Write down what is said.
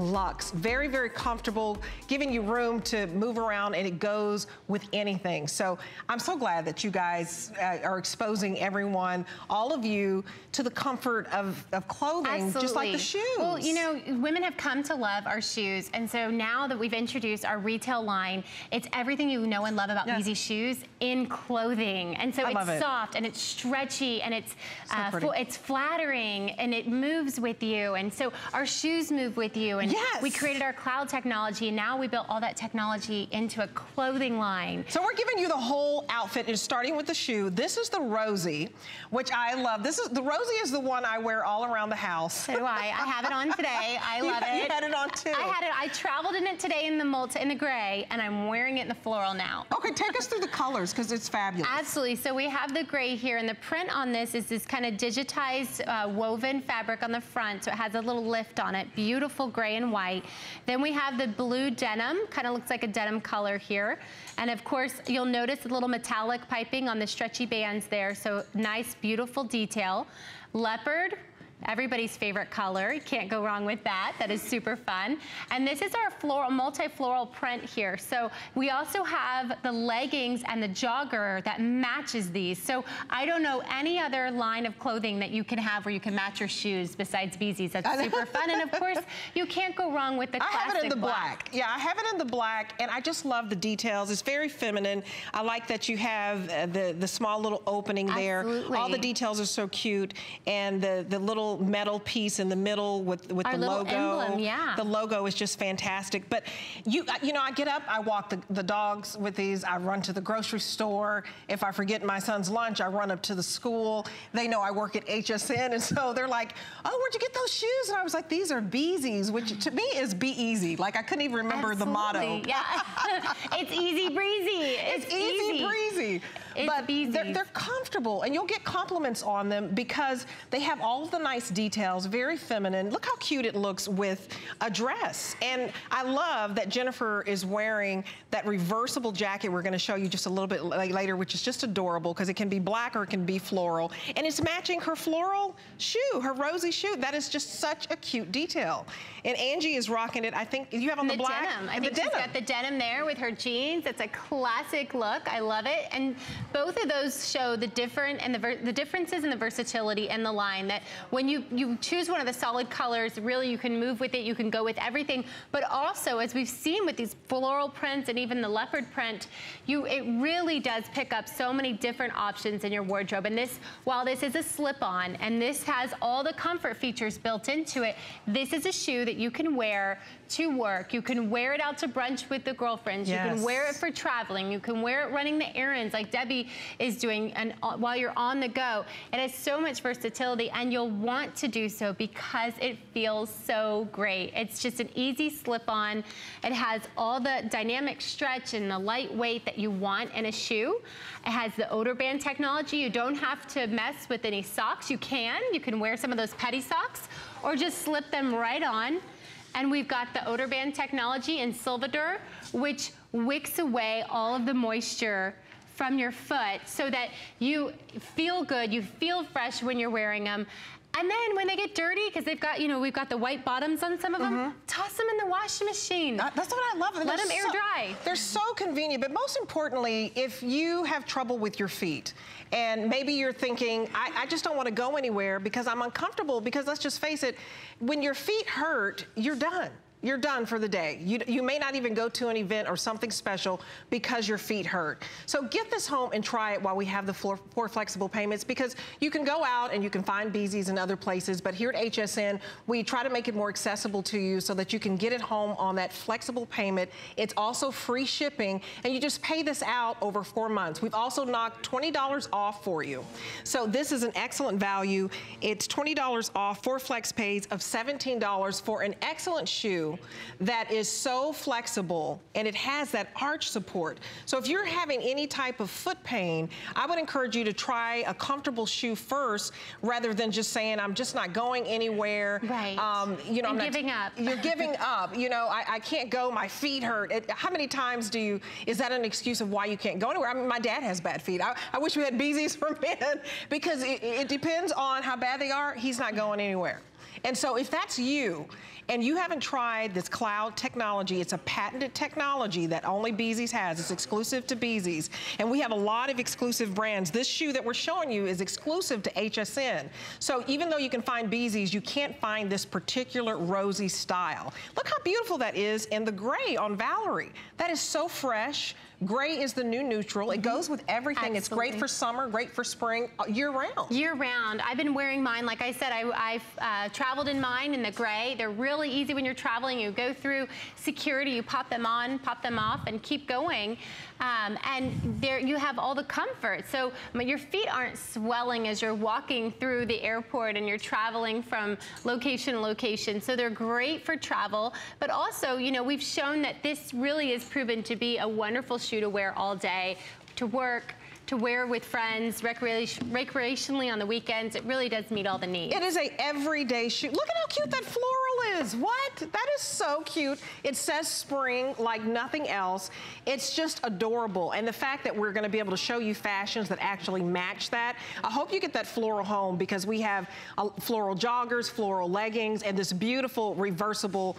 luxe. Very, very comfortable, giving you room to move around and it goes with anything. So I'm so glad that you guys uh, are exposing everyone, all of you, to the comfort of, of clothing, Absolutely. just like the shoes. Well, you know, women have come to love our shoes. And so now that we've introduced our retail line, it's everything you know and love about yes. Bzees shoes in clothing. And so I it's it. soft and it's stretchy and it's so uh, it's flattering and it moves with you. And so our shoes move with you. And yes. we created our cloud technology and now we built all that technology into a clothing line. So we're giving you the whole outfit, and starting with the shoe. This is the Rosie, which I love. This is the Rosie is the one I wear all around the house. So do I. I have it on today. I love you, it. You had it on too. I had it. I traveled in it today in the multi, in the gray, and I'm wearing it in the floral now. Okay, take us through the colors because it's fabulous. Absolutely. So we have the gray here, and the print on this is this kind of digitized uh, woven fabric on the front, so it has a little lift on it. Beautiful gray and white. Then we have the blue denim, kind of looks like a denim color here. And of course, you'll notice a little metallic piping on the stretchy bands there, so nice, beautiful detail. Leopard, Everybody's favorite color. You can't go wrong with that. That is super fun. And this is our floral, multi-floral print here. So we also have the leggings and the jogger that matches these. So I don't know any other line of clothing that you can have where you can match your shoes besides Bzees. That's super fun. And of course, you can't go wrong with the classic I have it in the black. black. Yeah, I have it in the black and I just love the details. It's very feminine. I like that you have uh, the, the small little opening there. Absolutely. All the details are so cute and the, the little metal piece in the middle with, with Our the logo. Emblem, yeah. The logo is just fantastic. But you, you know, I get up, I walk the, the dogs with these, I run to the grocery store. If I forget my son's lunch, I run up to the school. They know I work at HSN, and so they're like, oh, where'd you get those shoes? And I was like, these are Bzees, which to me is be easy. Like I couldn't even remember Absolutely. the motto. Yeah, it's easy breezy. It's, it's easy, easy breezy. It's but they're, they're, comfortable and you'll get compliments on them because they have all of the nice details, very feminine. Look how cute it looks with a dress. And I love that Jennifer is wearing that reversible jacket we're gonna show you just a little bit later, which is just adorable because it can be black or it can be floral. And it's matching her floral shoe, her Rosie shoe. That is just such a cute detail. And Angie is rocking it. I think you have on the, the black. Denim. I think she's got the denim there with her jeans. It's a classic look. I love it. And both of those show the different and the, the differences in the versatility and the line that when you, you choose one of the solid colors, really you can move with it, you can go with everything. But also, as we've seen with these floral prints and even the leopard print, you it really does pick up so many different options in your wardrobe. And this, while this is a slip-on and this has all the comfort features built into it, this is a shoe that you can wear to work. You can wear it out to brunch with the girlfriends. Yes. You can wear it for traveling. You can wear it running the errands like Debbie is doing and uh, while you're on the go. It has so much versatility and you'll want to do so because it feels so great. It's just an easy slip on. It has all the dynamic stretch and the lightweight that you want in a shoe. It has the odor band technology. You don't have to mess with any socks. You can. You can wear some of those petty socks or just slip them right on. And we've got the odor band technology in Silvadur, which wicks away all of the moisture from your foot so that you feel good, you feel fresh when you're wearing them. And then when they get dirty, because they've got, you know, we've got the white bottoms on some of them, mm -hmm. toss them in the washing machine. That, that's what I love. Let them air so, dry. They're so convenient, but most importantly, if you have trouble with your feet, and maybe you're thinking, I, I just don't want to go anywhere because I'm uncomfortable, because let's just face it, when your feet hurt, you're done you're done for the day. You, you may not even go to an event or something special because your feet hurt. So get this home and try it while we have the four, four flexible payments because you can go out and you can find Bzees in other places, but here at HSN, we try to make it more accessible to you so that you can get it home on that flexible payment. It's also free shipping and you just pay this out over four months. We've also knocked $20 off for you. So this is an excellent value. It's $20 off, four flex pays of $17 for an excellent shoe that is so flexible and it has that arch support. So if you're having any type of foot pain, I would encourage you to try a comfortable shoe first rather than just saying, I'm just not going anywhere. Right. Um, you know, I'm giving not, up. You're giving up. You know, I, I can't go, my feet hurt. It, how many times do you, is that an excuse of why you can't go anywhere? I mean, my dad has bad feet. I, I wish we had Bzees for men because it, it depends on how bad they are. He's not going anywhere. And so if that's you, and you haven't tried this cloud technology, it's a patented technology that only Bzees has. It's exclusive to Bzees. And we have a lot of exclusive brands. This shoe that we're showing you is exclusive to HSN. So even though you can find Bzees, you can't find this particular Rosie style. Look how beautiful that is in the gray on Valerie. That is so fresh. Gray is the new neutral. It goes with everything. It's great for summer, great for spring, uh, year round. Year round. I've been wearing mine. Like I said, I, I've uh, traveled in mine in the gray. They're really easy when you're traveling. You go through security, you pop them on, pop them off, and keep going. Um, and there you have all the comfort. So I mean, your feet aren't swelling as you're walking through the airport and you're traveling from location to location. So they're great for travel. But also, you know, we've shown that this really is proven to be a wonderful shoe to wear all day, to work, to wear with friends, recreation, recreationally on the weekends. It really does meet all the needs. It is a everyday shoe. Look at how cute that floral is. What? That is so cute. It says spring like nothing else. It's just adorable. And the fact that we're going to be able to show you fashions that actually match that, I hope you get that floral home because we have uh, floral joggers, floral leggings, and this beautiful reversible floral